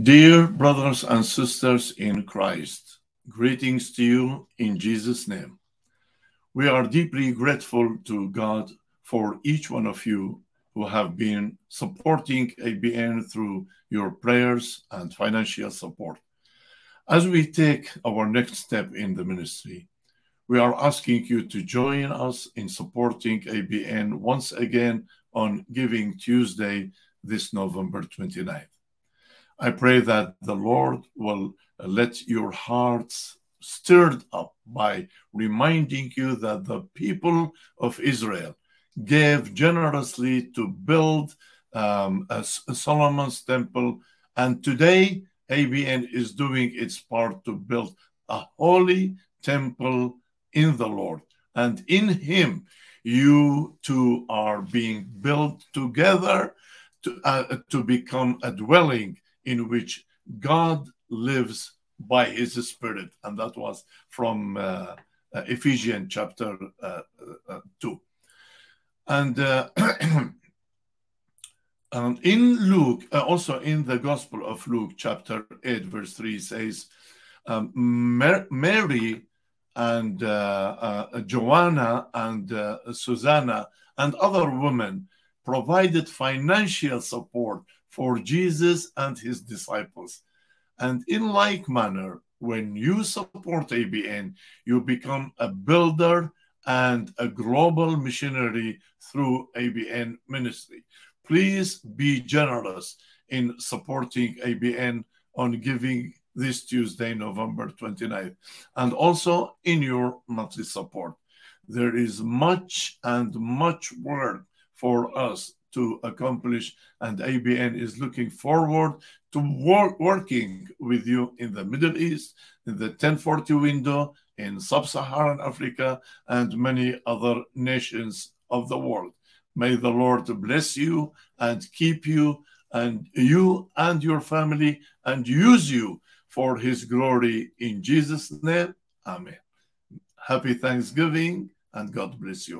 Dear brothers and sisters in Christ, greetings to you in Jesus' name. We are deeply grateful to God for each one of you who have been supporting ABN through your prayers and financial support. As we take our next step in the ministry, we are asking you to join us in supporting ABN once again on Giving Tuesday this November 29th. I pray that the Lord will let your hearts stirred up by reminding you that the people of Israel gave generously to build um, a, a Solomon's temple, and today ABN is doing its part to build a holy temple in the Lord, and in Him you two are being built together to, uh, to become a dwelling in which God lives by his spirit. And that was from uh, uh, Ephesians chapter uh, uh 2. And, uh, and in Luke, uh, also in the Gospel of Luke, chapter 8, verse 3 says, um, Mary and Joanna and Susanna and other women provided financial support for Jesus and his disciples. And in like manner, when you support ABN, you become a builder and a global missionary through ABN ministry. Please be generous in supporting ABN on giving this Tuesday, November 29th, and also in your monthly support. There is much and much work for us to accomplish, and ABN is looking forward to work, working with you in the Middle East, in the 1040 window, in sub Saharan Africa, and many other nations of the world. May the Lord bless you and keep you, and you and your family, and use you for his glory in Jesus' name. Amen. Happy Thanksgiving, and God bless you.